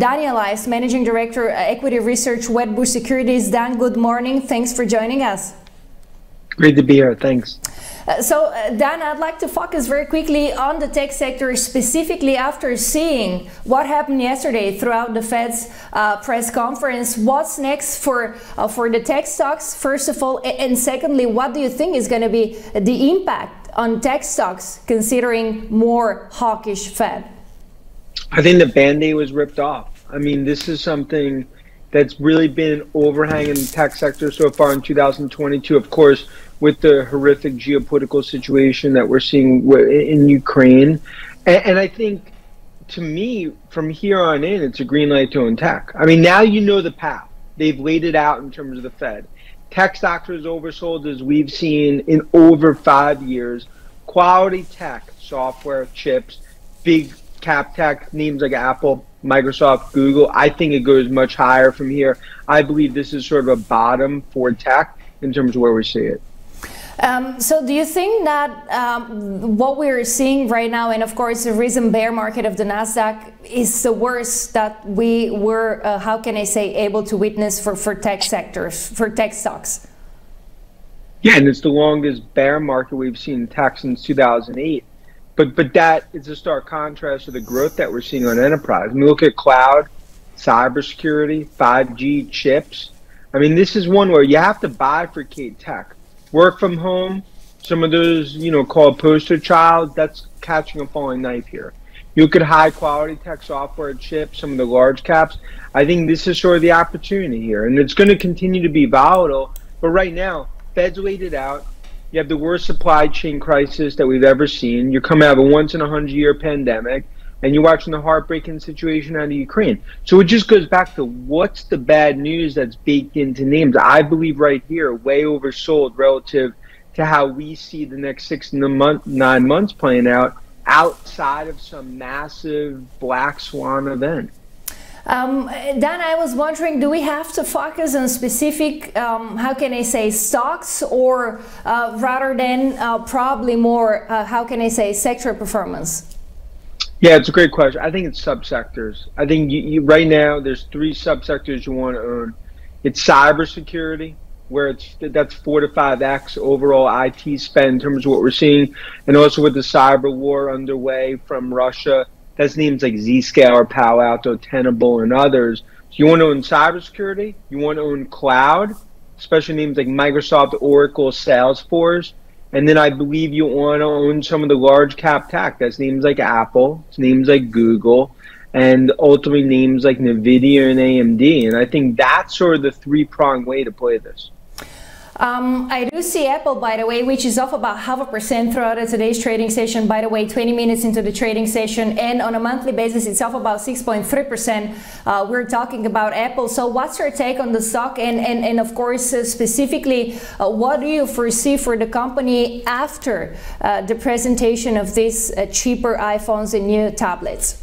Daniel Ives, Managing Director, Equity Research, Wedbush Securities. Dan, good morning. Thanks for joining us. Great to be here. Thanks. Uh, so, uh, Dan, I'd like to focus very quickly on the tech sector, specifically after seeing what happened yesterday throughout the Fed's uh, press conference. What's next for uh, for the tech stocks, first of all, and secondly, what do you think is going to be the impact on tech stocks, considering more hawkish Fed? I think the band-aid was ripped off. I mean, this is something that's really been an overhang in the tech sector so far in 2022. Of course, with the horrific geopolitical situation that we're seeing in Ukraine, and, and I think to me, from here on in, it's a green light to own tech. I mean, now you know the path. They've laid it out in terms of the Fed. Tech stocks are as oversold as we've seen in over five years. Quality tech, software, chips, big cap tech names like Apple, Microsoft, Google. I think it goes much higher from here. I believe this is sort of a bottom for tech in terms of where we see it. Um, so, do you think that um, what we're seeing right now, and of course, the recent bear market of the Nasdaq, is the worst that we were, uh, how can I say, able to witness for, for tech sectors, for tech stocks? Yeah, and it's the longest bear market we've seen in tech since 2008. But but that is a stark contrast to the growth that we're seeing on enterprise. I mean, look at cloud, cybersecurity, 5G chips. I mean, this is one where you have to bifurcate tech. Work from home, some of those, you know, called poster child, that's catching a falling knife here. You look at high quality tech software chips, some of the large caps. I think this is sort of the opportunity here. And it's going to continue to be volatile. But right now, Fed's it out. You have the worst supply chain crisis that we've ever seen. You're coming out of a once in a hundred year pandemic, and you're watching the heartbreaking situation out of Ukraine. So it just goes back to what's the bad news that's baked into names. I believe right here, way oversold relative to how we see the next six month, nine months playing out outside of some massive black swan event. Um, Dan, I was wondering, do we have to focus on specific, um, how can I say, stocks, or uh, rather than uh, probably more, uh, how can I say, sector performance? Yeah, it's a great question. I think it's subsectors. I think you, you, right now there's three subsectors you want to own. It's cybersecurity, where it's that's four to five x overall IT spend in terms of what we're seeing, and also with the cyber war underway from Russia that's names like Zscaler, Palo Alto, Tenable, and others. So you want to own cybersecurity, you want to own cloud, especially names like Microsoft, Oracle, Salesforce. And then I believe you want to own some of the large cap tech. That's names like Apple, it's names like Google, and ultimately names like NVIDIA and AMD. And I think that's sort of the three pronged way to play this. Um, I do see Apple, by the way, which is off about half a percent throughout today's trading session. By the way, 20 minutes into the trading session, and on a monthly basis, it's off about 6.3 percent. Uh, we're talking about Apple. So, what's your take on the stock, and and and of course, uh, specifically, uh, what do you foresee for the company after uh, the presentation of these uh, cheaper iPhones and new tablets?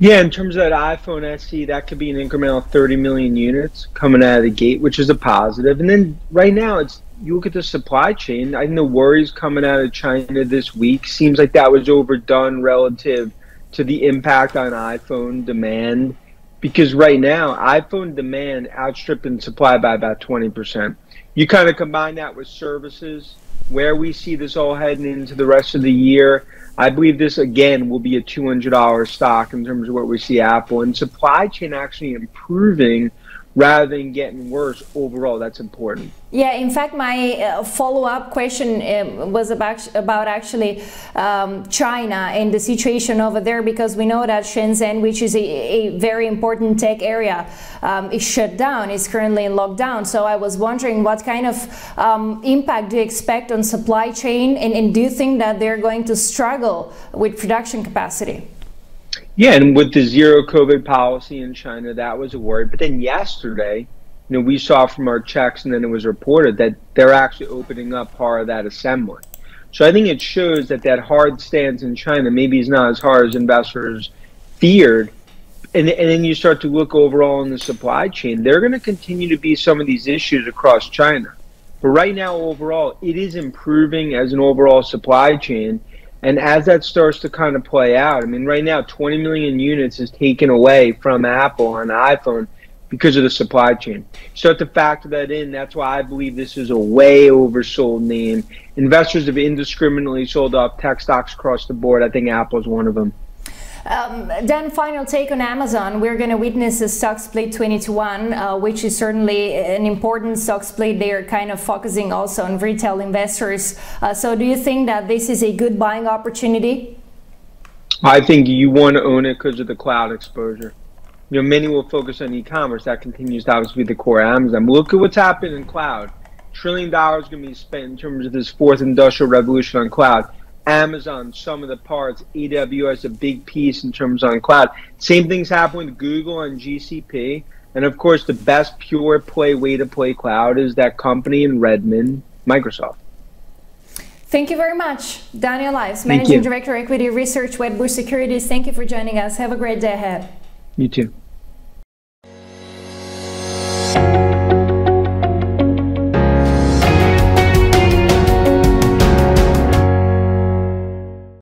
Yeah, in terms of that iPhone SE, that could be an incremental 30 million units coming out of the gate, which is a positive. And then right now, it's you look at the supply chain. I think the worries coming out of China this week seems like that was overdone relative to the impact on iPhone demand. Because right now, iPhone demand outstripping supply by about 20%. You kind of combine that with services, where we see this all heading into the rest of the year. I believe this again will be a $200 stock in terms of what we see Apple and supply chain actually improving rather than getting worse overall. That's important. Yeah, in fact, my uh, follow-up question uh, was about about actually um, China and the situation over there because we know that Shenzhen, which is a, a very important tech area, um, is shut down. Is currently in lockdown. So I was wondering what kind of um, impact do you expect on supply chain, and, and do you think that they're going to struggle with production capacity? Yeah, and with the zero COVID policy in China, that was a worry. But then yesterday, you know, we saw from our checks, and then it was reported that they're actually opening up part of that assembly. So I think it shows that that hard stance in China maybe is not as hard as investors feared. And, and then you start to look overall in the supply chain. There are going to continue to be some of these issues across China. But right now, overall, it is improving as an overall supply chain. And as that starts to kind of play out, I mean, right now, 20 million units is taken away from Apple on iPhone because of the supply chain. Start to factor that in. That's why I believe this is a way oversold name. Investors have indiscriminately sold off tech stocks across the board. I think Apple is one of them. Um, then final take on Amazon. We're going to witness a stock split 20 to 1, uh, which is certainly an important stock split. They're kind of focusing also on retail investors. Uh, so do you think that this is a good buying opportunity? I think you want to own it because of the cloud exposure. You know, many will focus on e-commerce. That continues to obviously be the core Amazon. But look at what's happened in cloud. Trillion dollars going to be spent in terms of this fourth industrial revolution on cloud. Amazon, sum of the parts, AWS, a big piece in terms on cloud. Same things happen with Google and GCP. And of course, the best pure play way to play cloud is that company in Redmond, Microsoft. Thank you very much, Daniel Ives, Managing Director, Equity Research, Wedbush Securities. Thank you for joining us. Have a great day ahead. You too.